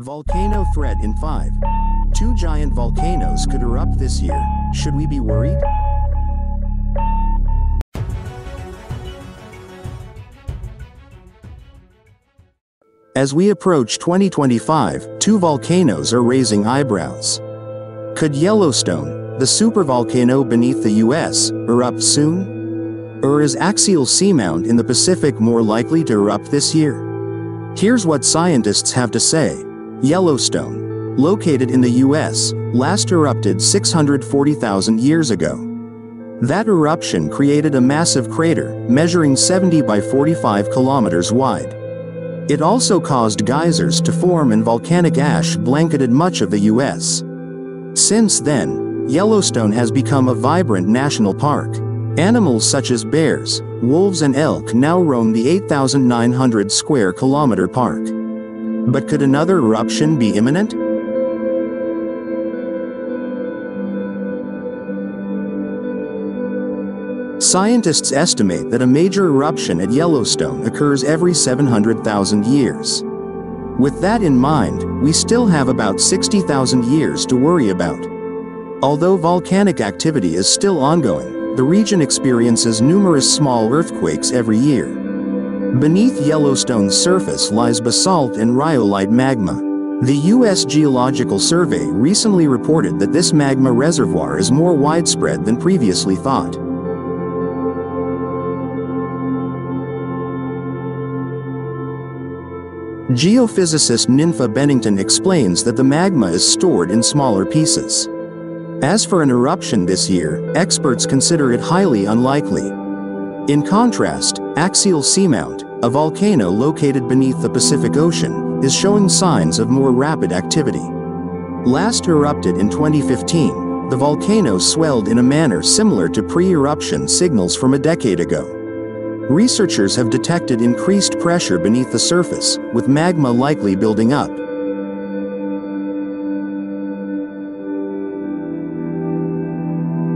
Volcano threat in 5. Two giant volcanoes could erupt this year. Should we be worried? As we approach 2025, two volcanoes are raising eyebrows. Could Yellowstone, the supervolcano beneath the US, erupt soon? Or is Axial Seamount in the Pacific more likely to erupt this year? Here's what scientists have to say. Yellowstone, located in the US, last erupted 640,000 years ago. That eruption created a massive crater, measuring 70 by 45 kilometers wide. It also caused geysers to form and volcanic ash blanketed much of the US. Since then, Yellowstone has become a vibrant national park. Animals such as bears, wolves and elk now roam the 8,900 square kilometer park. But could another eruption be imminent? Scientists estimate that a major eruption at Yellowstone occurs every 700,000 years. With that in mind, we still have about 60,000 years to worry about. Although volcanic activity is still ongoing, the region experiences numerous small earthquakes every year. Beneath Yellowstone's surface lies basalt and rhyolite magma. The U.S. Geological Survey recently reported that this magma reservoir is more widespread than previously thought. Geophysicist Ninfa Bennington explains that the magma is stored in smaller pieces. As for an eruption this year, experts consider it highly unlikely. In contrast, Axial Seamount, a volcano located beneath the Pacific Ocean, is showing signs of more rapid activity. Last erupted in 2015, the volcano swelled in a manner similar to pre-eruption signals from a decade ago. Researchers have detected increased pressure beneath the surface, with magma likely building up.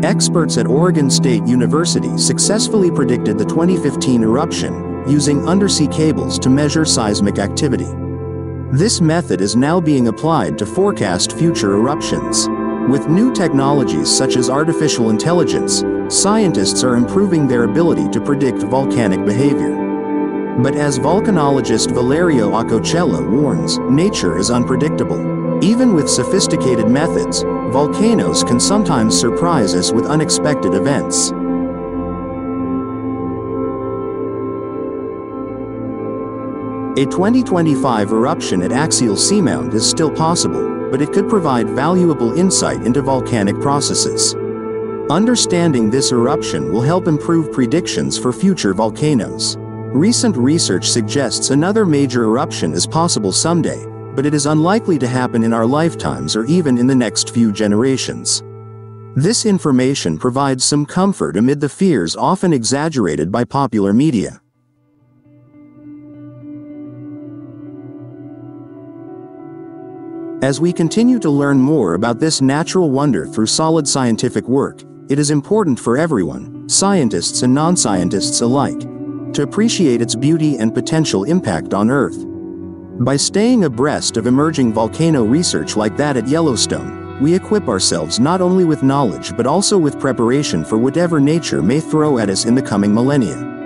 Experts at Oregon State University successfully predicted the 2015 eruption using undersea cables to measure seismic activity. This method is now being applied to forecast future eruptions. With new technologies such as artificial intelligence, scientists are improving their ability to predict volcanic behavior. But as volcanologist Valerio Acocella warns, nature is unpredictable. Even with sophisticated methods, volcanoes can sometimes surprise us with unexpected events. A 2025 eruption at Axial Seamount is still possible, but it could provide valuable insight into volcanic processes. Understanding this eruption will help improve predictions for future volcanoes. Recent research suggests another major eruption is possible someday, but it is unlikely to happen in our lifetimes or even in the next few generations. This information provides some comfort amid the fears often exaggerated by popular media. As we continue to learn more about this natural wonder through solid scientific work, it is important for everyone, scientists and non-scientists alike, to appreciate its beauty and potential impact on Earth. By staying abreast of emerging volcano research like that at Yellowstone, we equip ourselves not only with knowledge but also with preparation for whatever nature may throw at us in the coming millennia.